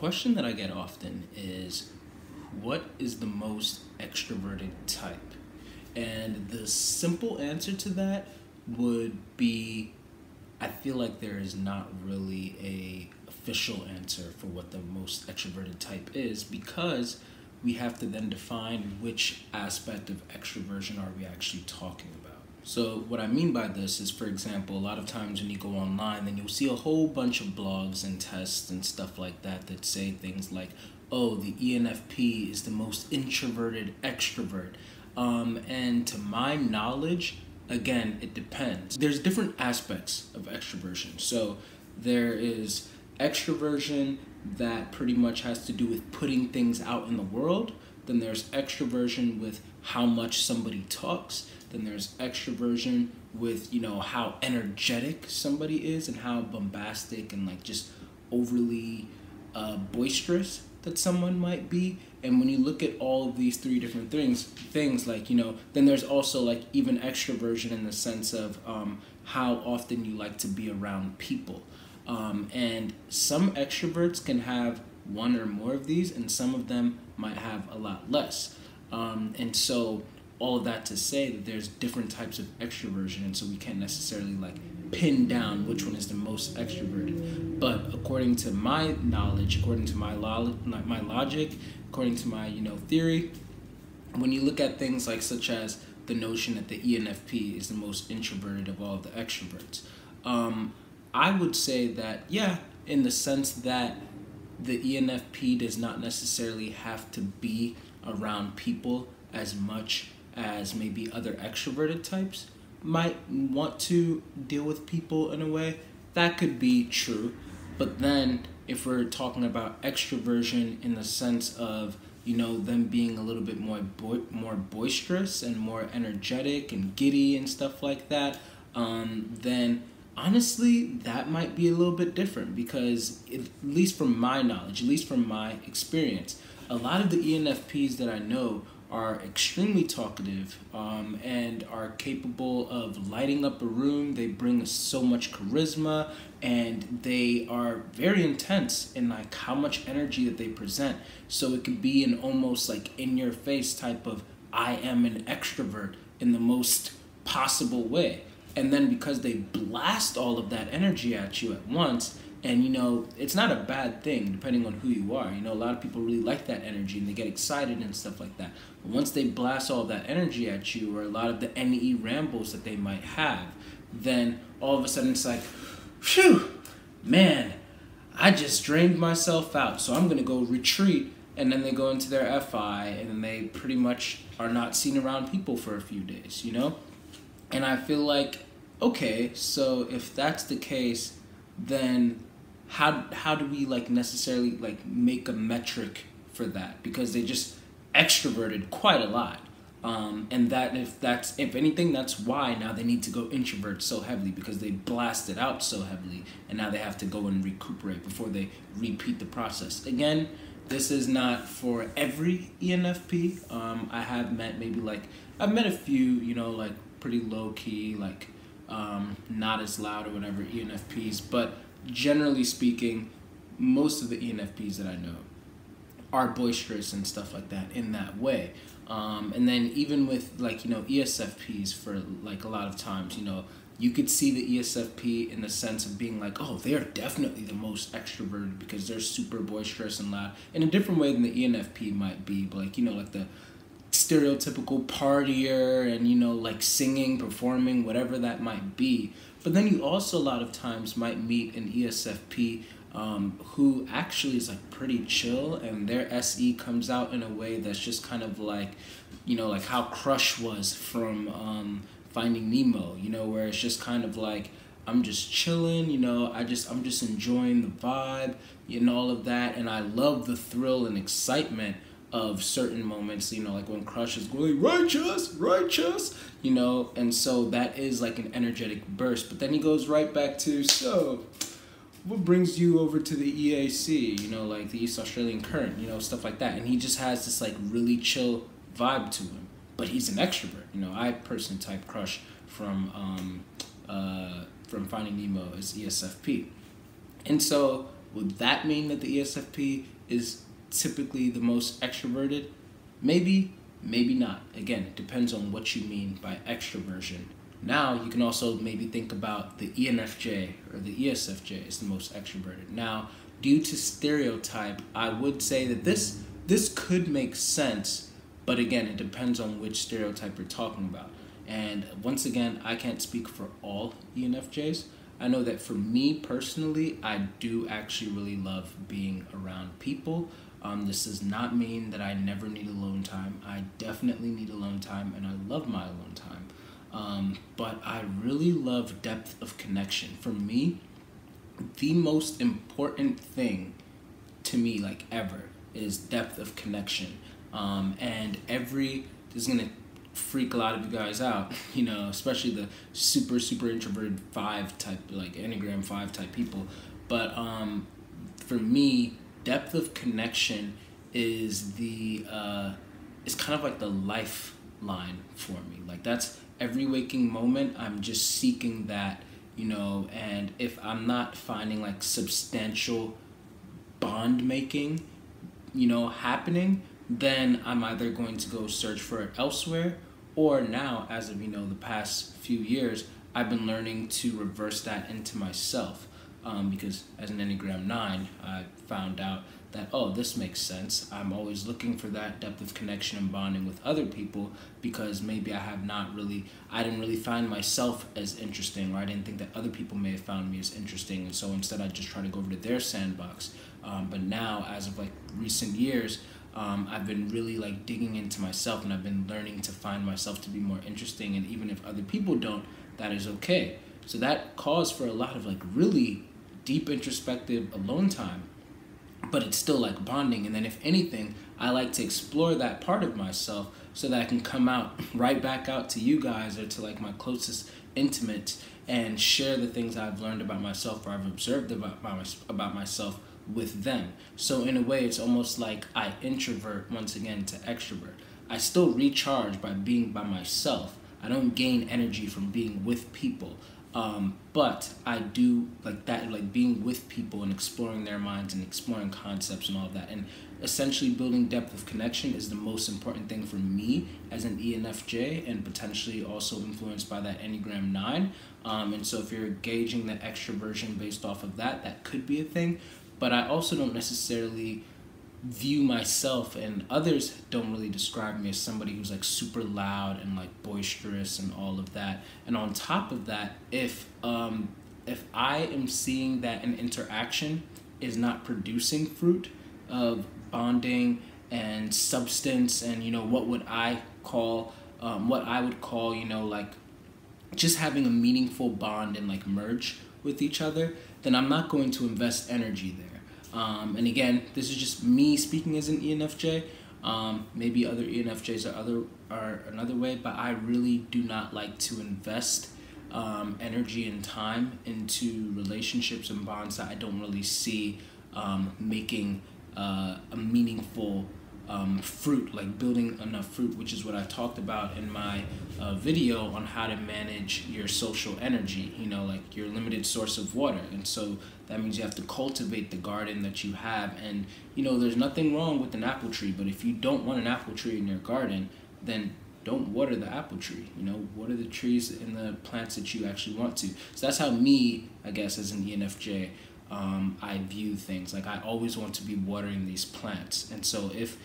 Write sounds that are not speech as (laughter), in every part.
question that I get often is what is the most extroverted type? And the simple answer to that would be I feel like there is not really a official answer for what the most extroverted type is because we have to then define which aspect of extroversion are we actually talking about. So what I mean by this is for example, a lot of times when you go online then you'll see a whole bunch of blogs and tests and stuff like that that say things like, "Oh, the ENFP is the most introverted extrovert." Um, and to my knowledge, again, it depends. There's different aspects of extroversion. So there is extroversion that pretty much has to do with putting things out in the world. Then there's extroversion with how much somebody talks. Then there's extroversion with, you know, how energetic somebody is and how bombastic and like just overly uh, boisterous that someone might be. And when you look at all of these three different things things like you know then there's also like even extroversion in the sense of um, how often you like to be around people. Um, and some extroverts can have one or more of these and some of them might have a lot less. Um, and so all of that to say that there's different types of extroversion and so we can't necessarily like pin down which one is the most extroverted. But according to my knowledge, according to my lo- my logic, according to my you know theory, when you look at things like such as the notion that the ENFP is the most introverted of all of the extroverts, um, I would say that yeah, in the sense that the ENFP does not necessarily have to be around people as much as maybe other extroverted types might want to deal with people in a way, that could be true. But then, if we're talking about extroversion in the sense of you know them being a little bit more more boisterous and more energetic and giddy and stuff like that, um, then honestly that might be a little bit different because at least from my knowledge, at least from my experience, a lot of the ENFPs that I know are extremely talkative um, and are capable of lighting up a room. They bring so much charisma and they are very intense in like how much energy that they present. So it could be an almost like in your face type of I am an extrovert in the most possible way. And then because they blast all of that energy at you at once, and you know it's not a bad thing depending on who you are. You know a lot of people really like that energy and they get excited and stuff like that. But once they blast all that energy at you or a lot of the ne rambles that they might have then all of a sudden it's like phew man i just drained myself out. So i'm going to go retreat and then they go into their fi and then they pretty much are not seen around people for a few days you know? And i feel like okay so if that's the case then how how do we like necessarily like make a metric for that? Because they just extroverted quite a lot. Um, and that if that's if anything that's why now they need to go introvert so heavily because they blasted out so heavily and now they have to go and recuperate before they repeat the process. Again this is not for every enfp um, i have met maybe like i've met a few you know like pretty low key like um, not as loud or whatever enfps but generally speaking, most of the ENFPs that I know are boisterous and stuff like that in that way. Um, and then even with like you know ESFPs for like a lot of times you know you could see the ESFP in the sense of being like oh they're definitely the most extroverted because they're super boisterous and loud in a different way than the ENFP might be but like you know like the stereotypical partier and you know like singing performing whatever that might be. But then you also a lot of times might meet an ESFP um, who actually is like pretty chill and their SE comes out in a way that's just kind of like, you know, like how Crush was from um, Finding Nemo, you know, where it's just kind of like, I'm just chilling, you know, I just I'm just enjoying the vibe and all of that. And I love the thrill and excitement of certain moments, you know, like when Crush is going righteous, righteous, you know, and so that is like an energetic burst. But then he goes right back to so what brings you over to the EAC, you know, like the East Australian Current, you know, stuff like that. And he just has this like really chill vibe to him. But he's an extrovert, you know. I personally type Crush from um, uh, from Finding Nemo as ESFP, and so Would that mean that the ESFP is typically the most extroverted? Maybe, maybe not. Again, it depends on what you mean by extroversion. Now, you can also maybe think about the ENFJ or the ESFJ is the most extroverted. Now, due to stereotype, I would say that this this could make sense, but again, it depends on which stereotype you're talking about. And once again, I can't speak for all ENFJs. I know that for me personally, I do actually really love being around people. Um, this does not mean that I never need alone time. I definitely need alone time, and I love my alone time. Um, but I really love depth of connection. For me, the most important thing to me, like ever, is depth of connection. Um, and every this is gonna freak a lot of you guys out, (laughs) you know, especially the super super introverted five type, like Enneagram five type people. But um, for me, depth of connection is the uh, is kind of like the lifeline for me. Like that's every waking moment. I'm just seeking that, you know. And if I'm not finding like substantial bond making, you know, happening, then I'm either going to go search for it elsewhere, or now, as of you know, the past few years, I've been learning to reverse that into myself. Um, because as an Enneagram 9, I found out that, oh, this makes sense. I'm always looking for that depth of connection and bonding with other people because maybe I have not really, I didn't really find myself as interesting, or I didn't think that other people may have found me as interesting. And so instead, I just try to go over to their sandbox. Um, but now, as of like recent years, um, I've been really like digging into myself and I've been learning to find myself to be more interesting. And even if other people don't, that is okay. So that calls for a lot of like really deep introspective alone time but it's still like bonding. And then, if anything, I like to explore that part of myself so that I can come out (laughs) right back out to you guys or to like my closest intimates and share the things I've learned about myself or I've observed about, about myself with them. So, in a way, it's almost like I introvert once again to extrovert. I still recharge by being by myself. I don't gain energy from being with people. Um, but I do like that, like being with people and exploring their minds and exploring concepts and all of that. And essentially, building depth of connection is the most important thing for me as an ENFJ and potentially also influenced by that Enneagram 9. Um, and so, if you're gauging the extroversion based off of that, that could be a thing. But I also don't necessarily view myself and others don't really describe me as somebody who's like super loud and like boisterous and all of that. And on top of that if um if i am seeing that an interaction is not producing fruit of bonding and substance and you know what would i call um, what i would call you know like just having a meaningful bond and like merge with each other then i'm not going to invest energy there um, and again, this is just me speaking as an ENFJ. Um, maybe other ENFJs are other are another way, but I really do not like to invest um, energy and time into relationships and bonds that I don't really see um, making uh, a meaningful um, fruit, like building enough fruit, which is what I talked about in my uh, video on how to manage your social energy, you know, like your limited source of water. And so that means you have to cultivate the garden that you have. And, you know, there's nothing wrong with an apple tree, but if you don't want an apple tree in your garden, then don't water the apple tree you know water the trees and the plants that you actually want to so that's how me i guess as an enfj um, i view things like i always want to be watering these plants and so if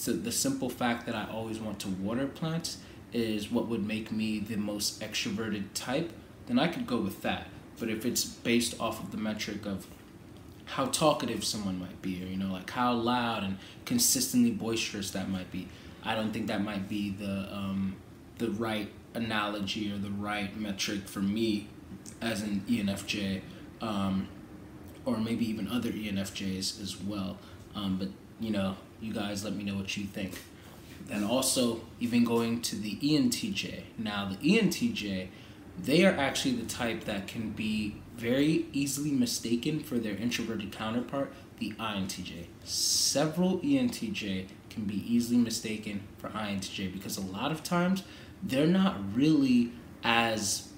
so the simple fact that I always want to water plants is what would make me the most extroverted type, then I could go with that. But if it's based off of the metric of how talkative someone might be, or you know, like how loud and consistently boisterous that might be, I don't think that might be the um, the right analogy or the right metric for me as an ENFJ, um, or maybe even other ENFJs as well. Um, but you know, you guys let me know what you think. And also, even going to the ENTJ. Now, the ENTJ, they are actually the type that can be very easily mistaken for their introverted counterpart, the INTJ. Several ENTJ can be easily mistaken for INTJ because a lot of times they're not really as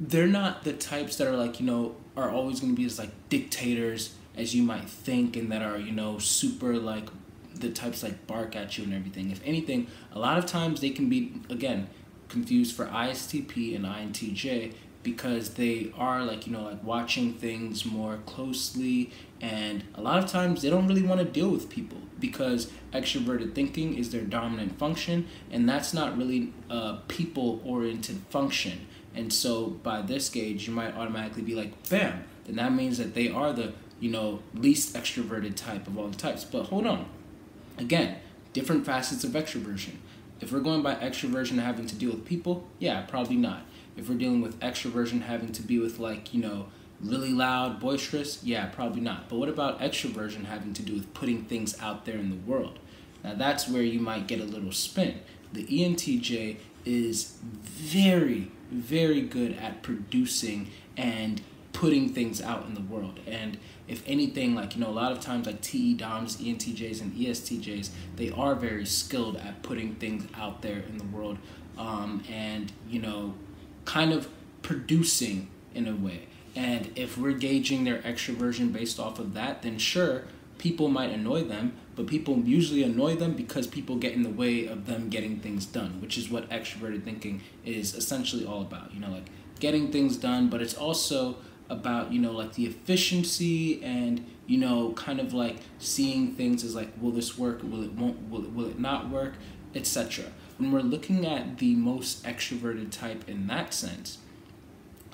they're not the types that are like you know are always going to be as like dictators as you might think and that are you know super like the types like bark at you and everything. If anything a lot of times they can be again confused for istp and intj because they are like you know like watching things more closely. And a lot of times they don't really want to deal with people because extroverted thinking is their dominant function and that's not really a people oriented function. And so by this gauge you might automatically be like bam. Then that means that they are the you know least extroverted type of all the types but hold on again different facets of extroversion if we're going by extroversion having to deal with people yeah probably not if we're dealing with extroversion having to be with like, you know, really loud, boisterous, yeah, probably not. But what about extroversion having to do with putting things out there in the world? Now that's where you might get a little spin. The ENTJ is very, very good at producing and putting things out in the world. And if anything, like, you know, a lot of times, like TE DOMs, ENTJs, and ESTJs, they are very skilled at putting things out there in the world. Um, and, you know, kind of producing in a way. And if we're gauging their extroversion based off of that, then sure, people might annoy them, but people usually annoy them because people get in the way of them getting things done, which is what extroverted thinking is essentially all about. You know, like getting things done, but it's also about, you know, like the efficiency and, you know, kind of like seeing things as like, will this work? Will it won't will it, will it not work? Etc when we're looking at the most extroverted type in that sense,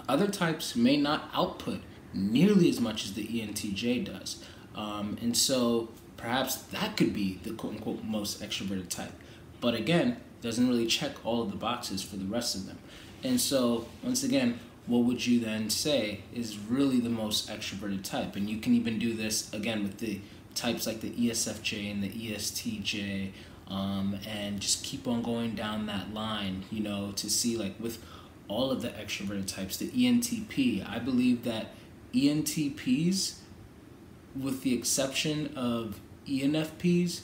other types may not output nearly as much as the ENTJ does. Um, and so perhaps that could be the quote unquote most extroverted type. But again, doesn't really check all of the boxes for the rest of them. And so, once again, what would you then say is really the most extroverted type? And you can even do this again with the types like the ESFJ and the ESTJ, um, and just keep on going down that line, you know, to see like with all of the extroverted types, the ENTP, I believe that ENTPs, with the exception of ENFPs,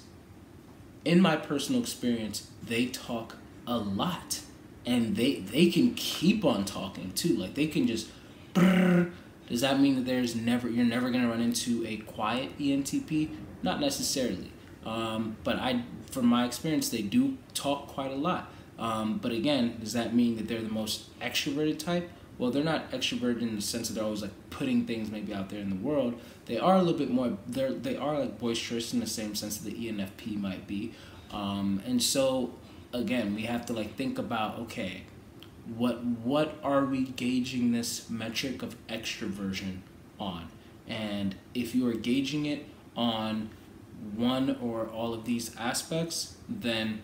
in my personal experience, they talk a lot and they they can keep on talking too. Like they can just brrr. does that mean that there's never you're never gonna run into a quiet ENTP? Not necessarily. Um, but I, from my experience, they do talk quite a lot. Um, but again, does that mean that they're the most extroverted type? Well, they're not extroverted in the sense that they're always like putting things maybe out there in the world. They are a little bit more. They're they are like boisterous in the same sense that the ENFP might be. Um, and so again, we have to like think about okay, what what are we gauging this metric of extroversion on? And if you are gauging it on one or all of these aspects, then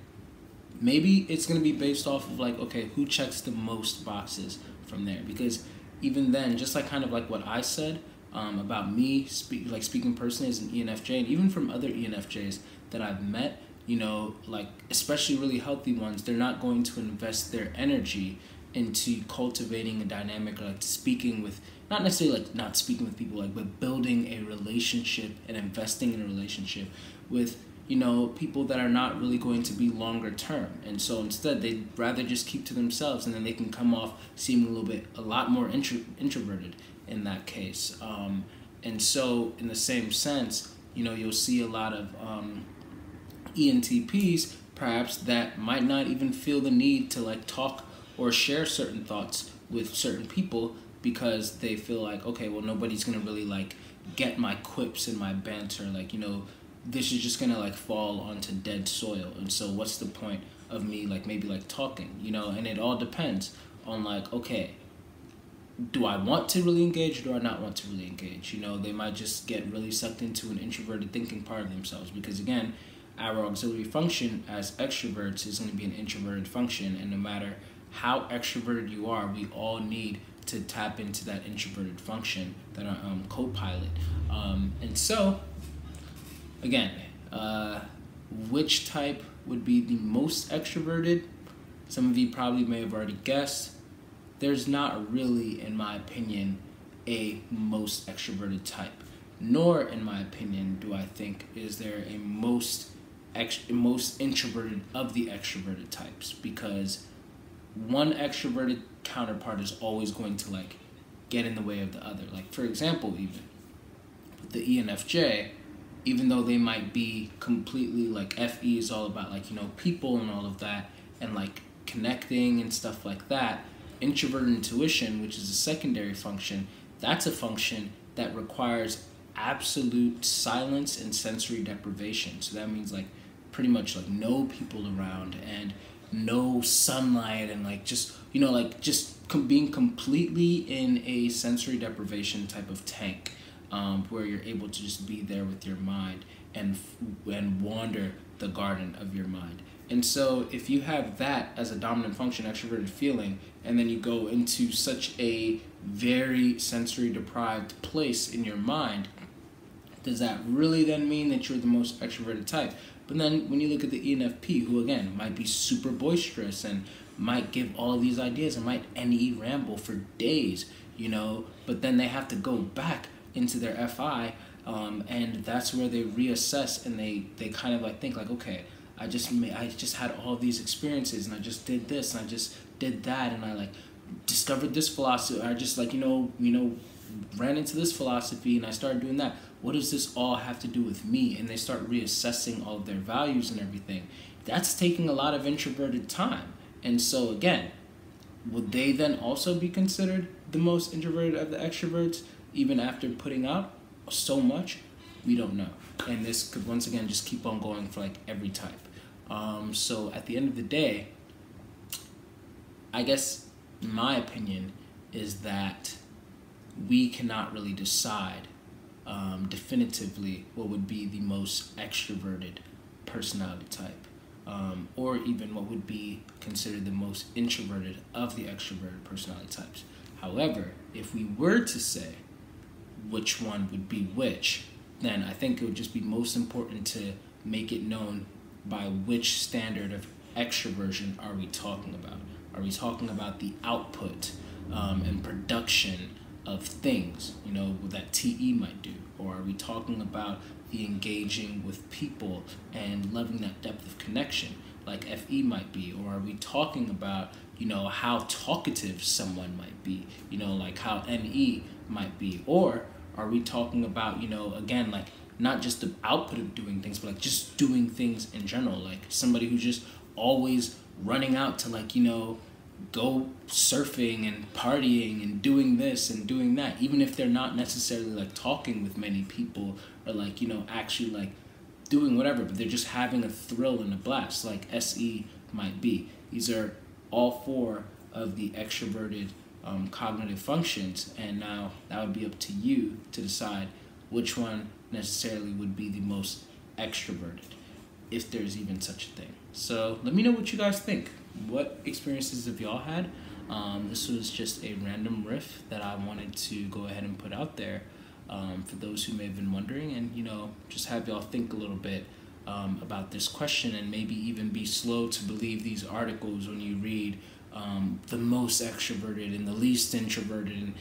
maybe it's going to be based off of like, okay, who checks the most boxes from there? Because even then, just like kind of like what I said um, about me, speak like speaking personally as an ENFJ, and even from other ENFJs that I've met, you know, like especially really healthy ones, they're not going to invest their energy into cultivating a dynamic or like speaking with not necessarily like not speaking with people like but building a relationship and investing in a relationship with you know people that are not really going to be longer term. And so instead they'd rather just keep to themselves and then they can come off seeming a little bit a lot more intro, introverted in that case. Um, and so in the same sense you know you'll see a lot of um, entps perhaps that might not even feel the need to like talk or share certain thoughts with certain people because they feel like okay well nobody's gonna really like get my quips and my banter. Like you know this is just gonna like fall onto dead soil. And so what's the point of me like maybe like talking you know? And it all depends on like okay do I want to really engage or do I not want to really engage? You know, they might just get really sucked into an introverted thinking part of themselves because again, our auxiliary function as extroverts is going to be an introverted function and no matter how extroverted you are, we all need to tap into that introverted function that are um, co-pilot. Um, and so, again, uh, which type would be the most extroverted? Some of you probably may have already guessed. There's not really, in my opinion, a most extroverted type. Nor, in my opinion, do I think is there a most most introverted of the extroverted types because one extroverted counterpart is always going to like get in the way of the other. Like for example, even the ENFJ, even though they might be completely like FE is all about like you know people and all of that and like connecting and stuff like that. Introverted intuition, which is a secondary function, that's a function that requires absolute silence and sensory deprivation. So that means like pretty much like no people around and no sunlight and like just you know like just com- being completely in a sensory deprivation type of tank um, where you're able to just be there with your mind and and wander the garden of your mind. And so if you have that as a dominant function extroverted feeling and then you go into such a very sensory deprived place in your mind does that really then mean that you're the most extroverted type but then when you look at the ENFP, who again might be super boisterous and might give all of these ideas and might NE ramble for days, you know, but then they have to go back into their FI, um, and that's where they reassess and they they kind of like think like, okay, I just I just had all these experiences and I just did this and I just did that and I like discovered this philosophy. I just like you know you know ran into this philosophy and I started doing that. What does this all have to do with me? And they start reassessing all their values and everything. That's taking a lot of introverted time. And so, again, would they then also be considered the most introverted of the extroverts, even after putting out so much? We don't know. And this could once again just keep on going for like every type. Um, so, at the end of the day, I guess my opinion is that we cannot really decide um, definitively what would be the most extroverted personality type, um, or even what would be considered the most introverted of the extroverted personality types. However, if we were to say which one would be which, then I think it would just be most important to make it known by which standard of extroversion are we talking about. Are we talking about the output um, and production of things, you know, that TE might do? Or are we talking about the engaging with people and loving that depth of connection like FE might be? Or are we talking about, you know, how talkative someone might be, you know, like how NE might be? Or are we talking about, you know, again, like not just the output of doing things, but like just doing things in general? Like somebody who's just always running out to, like, you know, go surfing and partying and doing this and doing that even if they're not necessarily like talking with many people or like you know actually like doing whatever but they're just having a thrill and a blast like se might be. These are all four of the extroverted um, cognitive functions and now that would be up to you to decide which one necessarily would be the most extroverted if there's even such a thing. So let me know what you guys think what experiences have y'all had? Um, this was just a random riff that I wanted to go ahead and put out there um, for those who may have been wondering, and you know, just have y'all think a little bit um, about this question, and maybe even be slow to believe these articles when you read um, the most extroverted and the least introverted. And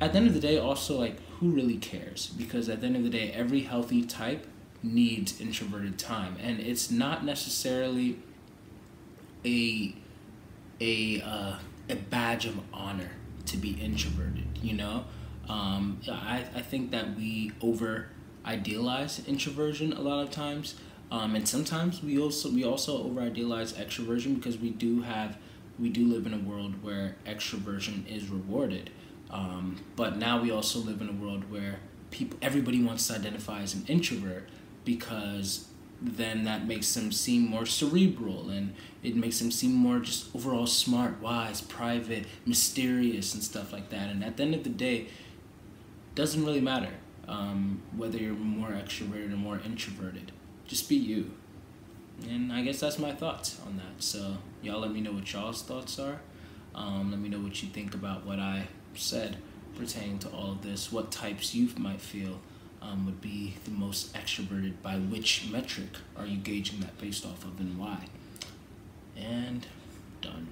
at the end of the day, also like who really cares? Because at the end of the day, every healthy type needs introverted time, and it's not necessarily a a uh, a badge of honor to be introverted. You know, um, I I think that we over idealize introversion a lot of times, um, and sometimes we also we also over idealize extroversion because we do have we do live in a world where extroversion is rewarded. Um, but now we also live in a world where people everybody wants to identify as an introvert because then that makes them seem more cerebral and it makes them seem more just overall smart, wise, private, mysterious, and stuff like that. And at the end of the day, doesn't really matter um, whether you're more extroverted or more introverted. Just be you. And I guess that's my thoughts on that. So y'all let me know what y'all's thoughts are. Um, let me know what you think about what I said pertaining to all of this. What types you might feel um, would be the most extroverted by which metric are you gauging that based off of and why? And done